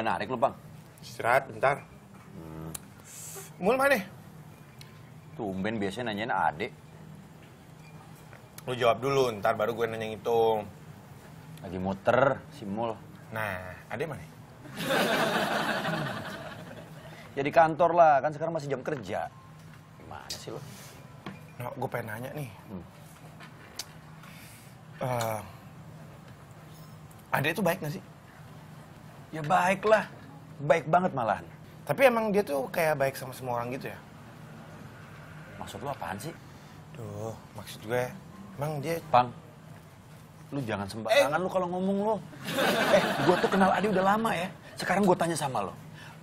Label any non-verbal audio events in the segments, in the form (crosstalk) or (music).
Nggak narik lu, Bang? Istirahat bentar. Mul mana? Tumben biasanya nanyain adek. Lu jawab dulu, ntar baru gue nanya itu. Lagi muter, si Mul. Nah, adek mana? (laughs) Ya di kantor lah, kan sekarang masih jam kerja. Gimana sih lo? Nah, gue pengen nanya nih. Hmm. Eh, adek itu baik gak sih? Ya baik lah. Baik banget malahan. Tapi emang dia tuh kayak baik sama semua orang gitu ya? Maksud lu apaan sih? Duh, maksud gue, emang dia... Pang, lu jangan sembarangan lu kalau ngomong lu. Eh, gua tuh kenal Ade udah lama ya. Sekarang gua tanya sama lo.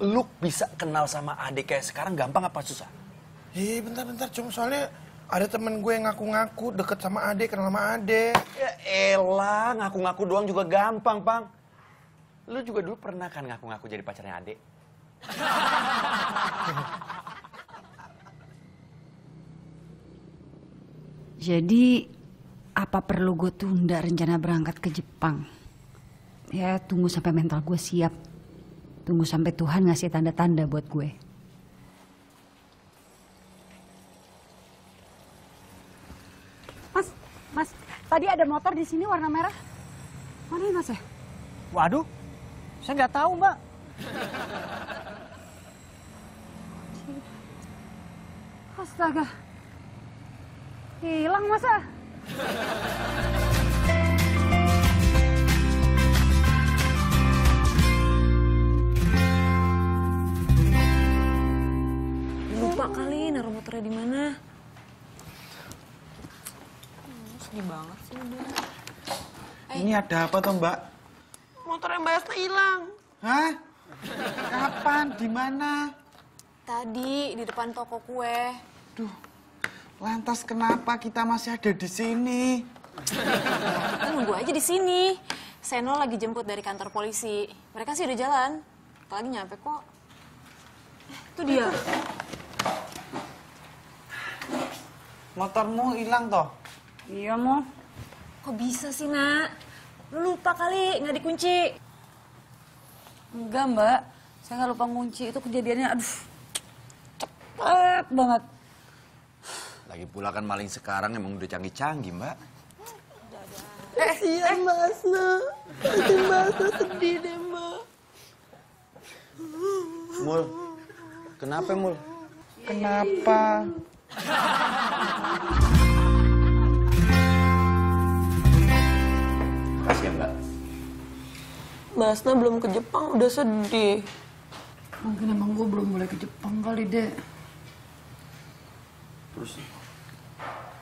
Lu bisa kenal sama Ade kayak sekarang gampang apa susah? Ih, bentar-bentar, cuma soalnya ada temen gue yang ngaku-ngaku deket sama adek, kenal sama adek. Ya elah, ngaku-ngaku doang juga gampang, Pang. Lu juga dulu pernah kan ngaku-ngaku jadi pacarnya Ade? Jadi apa perlu gue tunda rencana berangkat ke Jepang? Ya tunggu sampai mental gue siap. Tunggu sampai Tuhan ngasih tanda-tanda buat gue. Mas, mas, tadi ada motor di sini warna merah. Mana ya mas ya? Waduh, saya nggak tahu mbak. Astaga. Hilang masa? Lupa kali naruh motornya di mana. Hmm, Sedih banget sih udah. Ini ada apa toh mbak? Motornya Mbak Asna hilang. Hah? Kapan? Di mana? Tadi di depan toko kue. Duh, lantas kenapa kita masih ada di sini? Kita nunggu aja di sini. Seno lagi jemput dari kantor polisi. Mereka sih udah jalan. Bentar Lagi nyampe kok. Eh, Itu dia. Motormu hilang toh? Iya mau. Kok bisa sih, Nak? Lu lupa kali, nggak dikunci. Enggak mbak, saya nggak lupa ngunci. Itu kejadiannya aduh cepet banget. Lagi pula kan maling sekarang emang udah canggih-canggih, Mbak. Kasihan Mbak Asna. Pasti Asna sedih deh, Mbak. Mul, kenapa Mul? Kenapa? Kasih ya, Mbak. Mbak Asna belum ke Jepang, udah sedih. Mungkin emang gue belum boleh ke Jepang kali deh. Terus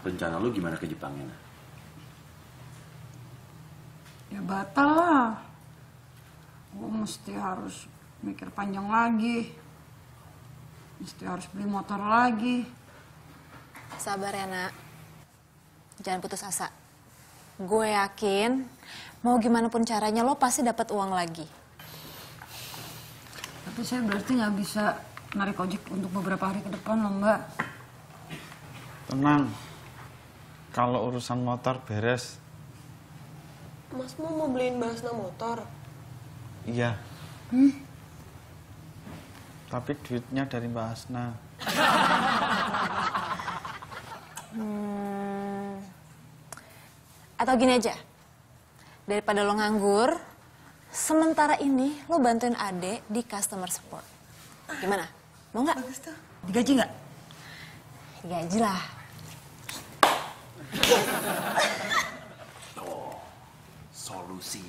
rencana lu gimana ke Jepangnya? Nah? Ya batal lah. Gue mesti harus mikir panjang lagi. Mesti harus beli motor lagi. Sabar ya, Nak. Jangan putus asa. Gue yakin, mau gimana pun caranya lo pasti dapat uang lagi. Tapi saya berarti nggak bisa narik ojek untuk beberapa hari ke depan loh mbak. Tenang. Kalau urusan motor beres, Mas mau beliin Mbak Asna motor? iya. Tapi duitnya dari Mbak Asna. Hmm. Atau gini aja, daripada lo nganggur, sementara ini lo bantuin Ade di customer support. Gimana? Mau nggak? Digaji nggak? Gaji lah. Solusi.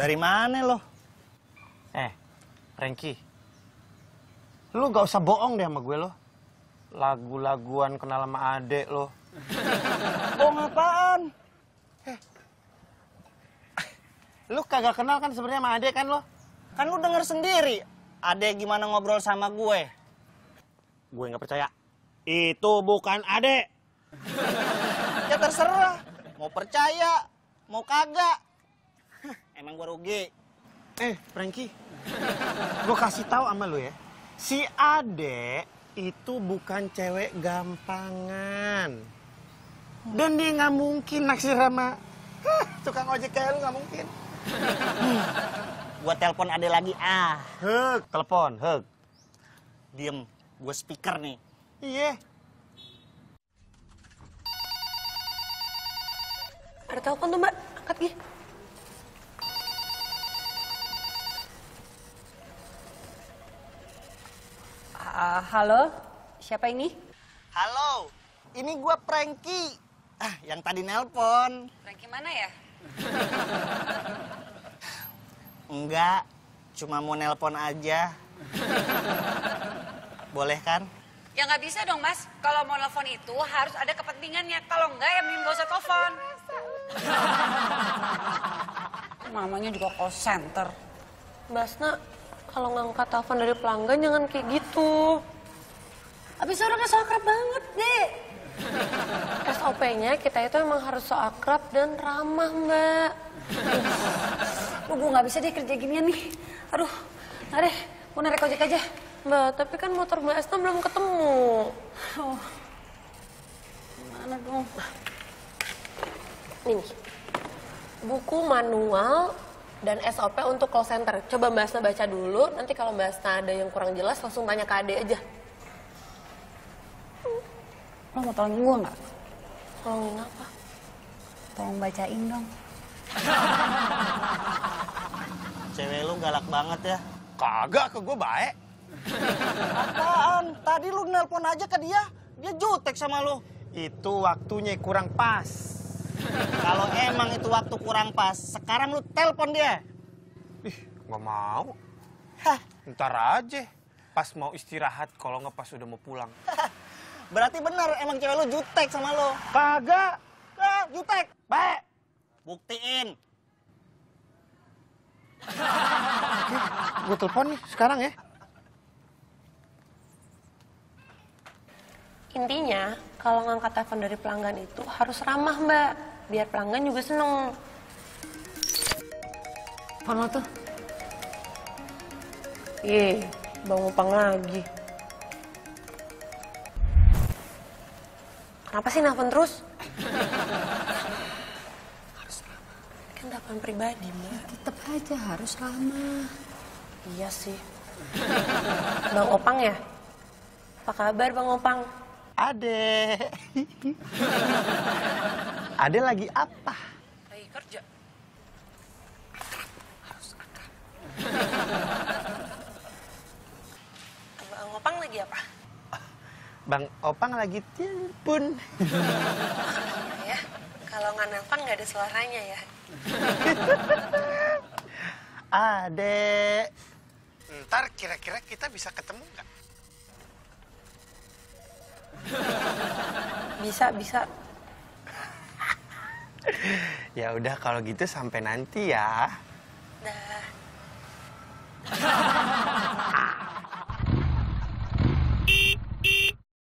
Dari mana lo? Eh, Rengki. Lu gak usah bohong deh sama gue lo. Lagu-laguan kenal sama adek lo. bohong apaan? Eh. Lu kagak kenal kan sebenarnya sama adek kan lo? Kan lu denger sendiri. Adek gimana ngobrol sama gue. Gue nggak percaya. Itu bukan adek. ya terserah. Mau percaya, mau kagak? Emang gua rugi. Eh, Frankie. (laughs) Gue kasih tahu sama lu ya. Si Ade itu bukan cewek gampangan. Dan dia nggak mungkin naksir sama Hah, tukang ojek kayak lu nggak mungkin. (laughs) Gua telepon ade lagi ah. Heg, telepon, heg. Diem, gua speaker nih. Iya. Ada telepon tuh mbak, angkat gih. Ah, halo, siapa ini? Halo, ini gua Frankie. Ah, yang tadi nelpon. Frankie mana ya? (laughs) Enggak, cuma mau nelpon aja. Boleh kan? Ya nggak bisa dong mas, kalau mau telepon itu harus ada kepentingannya. Kalau enggak ya mending gak usah telepon. (laughs) Namanya juga call center. Mbak Asna, kalau ngangkat telepon dari pelanggan jangan kayak gitu. Abis orangnya so akrab banget deh. SOP-nya kita itu emang harus so akrab dan ramah mbak. Lu gue nggak bisa deh kerja ginian nih. Aduh, nggak deh, gue narik ojek aja. Mbak, tapi kan motor Mbak Asna belum ketemu. Oh. Gimana dong? Ini, buku manual dan SOP untuk call center. Coba Mbak Asna baca dulu, nanti kalau Mbak Asna ada yang kurang jelas langsung tanya ke Ade aja. Lo mau tolongin gue nggak? Tolongin apa? Tolong bacain dong. (laughs) Cewek lu galak banget ya. Kagak ke gue baik. Apaan? Tadi lu nelpon aja ke dia, dia jutek sama lu. Itu waktunya kurang pas. Kalau emang itu waktu kurang pas, sekarang lu telepon dia. Ih, nggak mau. Hah, Ntar aja. Pas mau istirahat, kalau nggak pas udah mau pulang. berarti bener emang cewek lu jutek sama lu. Kagak. Ah, jutek. Baik. Buktiin. Gue telepon nih sekarang ya. Intinya, kalau ngangkat telepon dari pelanggan itu harus ramah mbak, biar pelanggan juga seneng. Phone lo tuh. Ye, bang Upang lagi. Kenapa sih nelfon terus? Kan telepon pribadi, Mbak. Tetep aja harus lama. Iya sih. Bang Opang ya? Apa kabar Bang Opang? Ade. (laughs) Ade lagi apa? Lagi kerja. Bang Opang lagi apa? Bang Opang lagi telepon. ya, kalau nggak nelfon nggak ada suaranya ya. Ade. Ntar kira-kira kita bisa ketemu nggak? Bisa, bisa. Ya udah kalau gitu sampai nanti ya. Dah.